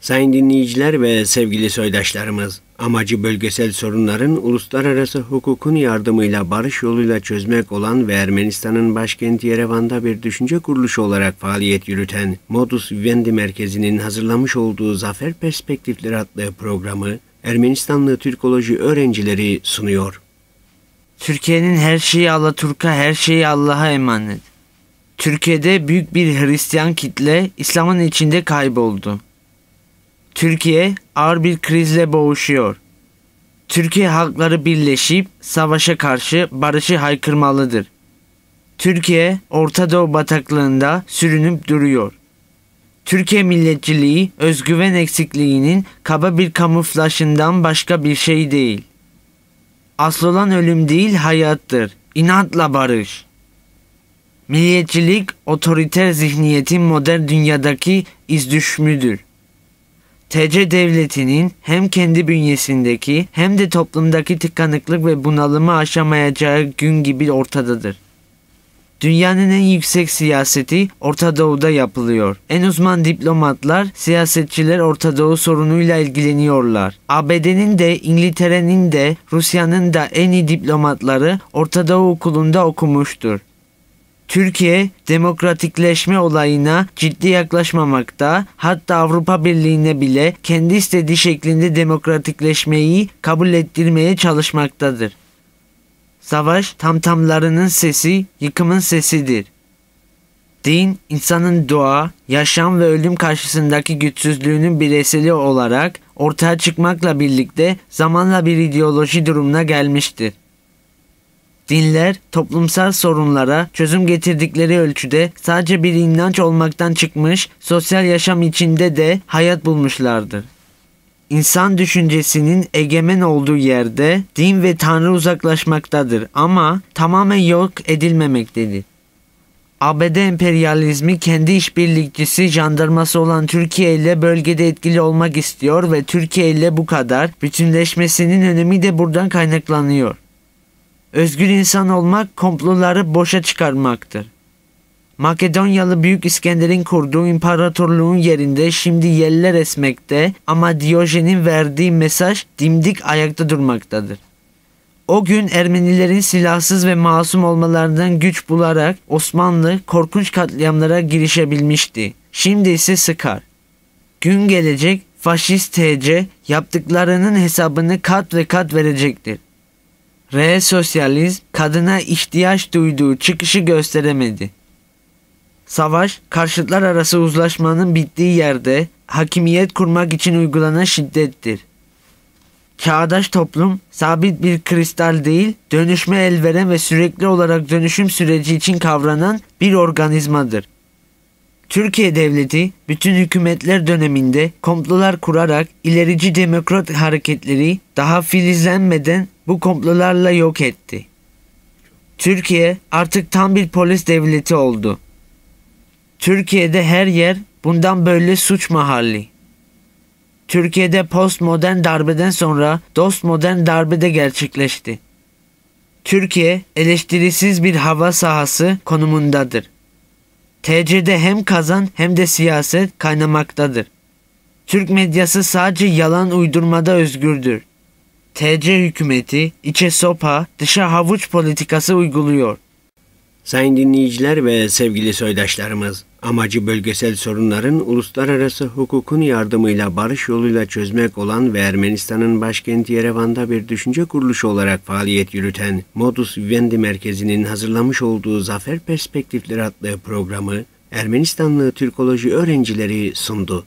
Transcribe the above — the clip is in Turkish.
Sayın dinleyiciler ve sevgili soydaşlarımız, amacı bölgesel sorunların uluslararası hukukun yardımıyla barış yoluyla çözmek olan ve Ermenistan'ın başkenti Yerevan'da bir düşünce kuruluşu olarak faaliyet yürüten Modus Vivendi Merkezi'nin hazırlamış olduğu Zafer Perspektifleri adlı programı Ermenistanlı Türkoloji öğrencileri sunuyor. Türkiye'nin her şeyi Alaturka, her şeyi Allah'a emanet. Türkiye'de büyük bir Hristiyan kitle İslam'ın içinde kayboldu. Türkiye ağır bir krizle boğuşuyor. Türkiye halkları birleşip savaşa karşı barışı haykırmalıdır. Türkiye Orta Doğu bataklığında sürünüp duruyor. Türkiye milletçiliği özgüven eksikliğinin kaba bir kamuflaşından başka bir şey değil. Asıl olan ölüm değil hayattır. İnatla barış. Milliyetçilik otoriter zihniyetin modern dünyadaki izdüşmüdür. TC devletinin hem kendi bünyesindeki hem de toplumdaki tıkanıklık ve bunalımı aşamayacağı gün gibi ortadadır. Dünyanın en yüksek siyaseti Orta Doğu'da yapılıyor. En uzman diplomatlar, siyasetçiler Orta Doğu sorunuyla ilgileniyorlar. ABD'nin de, İngiltere'nin de, Rusya'nın da en iyi diplomatları Orta Doğu okulunda okumuştur. Türkiye demokratikleşme olayına ciddi yaklaşmamakta, hatta Avrupa Birliği'ne bile kendi istediği şeklinde demokratikleşmeyi kabul ettirmeye çalışmaktadır. Savaş tamtamlarının sesi, yıkımın sesidir. Din, insanın doğa, yaşam ve ölüm karşısındaki güçsüzlüğünün bireyseli olarak ortaya çıkmakla birlikte zamanla bir ideoloji durumuna gelmiştir. Dinler toplumsal sorunlara çözüm getirdikleri ölçüde sadece bir inanç olmaktan çıkmış, sosyal yaşam içinde de hayat bulmuşlardır. İnsan düşüncesinin egemen olduğu yerde din ve tanrı uzaklaşmaktadır ama tamamen yok edilmemektedir. ABD emperyalizmi kendi işbirlikçisi jandarması olan Türkiye ile bölgede etkili olmak istiyor ve Türkiye ile bu kadar bütünleşmesinin önemi de buradan kaynaklanıyor. Özgür insan olmak komploları boşa çıkarmaktır. Makedonyalı Büyük İskender'in kurduğu imparatorluğun yerinde şimdi yeller esmekte ama Diyojen'in verdiği mesaj dimdik ayakta durmaktadır. O gün Ermenilerin silahsız ve masum olmalarından güç bularak Osmanlı korkunç katliamlara girişebilmişti. Şimdi ise sıkar. Gün gelecek faşist TC yaptıklarının hesabını kat ve kat verecektir. Reel sosyalizm kadına ihtiyaç duyduğu çıkışı gösteremedi. Savaş, karşıtlar arası uzlaşmanın bittiği yerde hakimiyet kurmak için uygulanan şiddettir. Çağdaş toplum sabit bir kristal değil, dönüşme elveren ve sürekli olarak dönüşüm süreci için kavranan bir organizmadır. Türkiye Devleti bütün hükümetler döneminde komplolar kurarak ilerici demokrat hareketleri daha filizlenmeden bu komplolarla yok etti. Türkiye artık tam bir polis devleti oldu. Türkiye'de her yer bundan böyle suç mahalli. Türkiye'de postmodern darbeden sonra dostmodern darbe de gerçekleşti. Türkiye eleştirisiz bir hava sahası konumundadır. TC'de hem kazan hem de siyaset kaynamaktadır. Türk medyası sadece yalan uydurmada özgürdür. TC hükümeti içe sopa, dışa havuç politikası uyguluyor. Sayın dinleyiciler ve sevgili soydaşlarımız, amacı bölgesel sorunların uluslararası hukukun yardımıyla barış yoluyla çözmek olan ve Ermenistan'ın başkenti Yerevan'da bir düşünce kuruluşu olarak faaliyet yürüten Modus Vivendi Merkezi'nin hazırlamış olduğu Zafer Perspektifleri adlı programı Ermenistanlı Türkoloji öğrencileri sundu.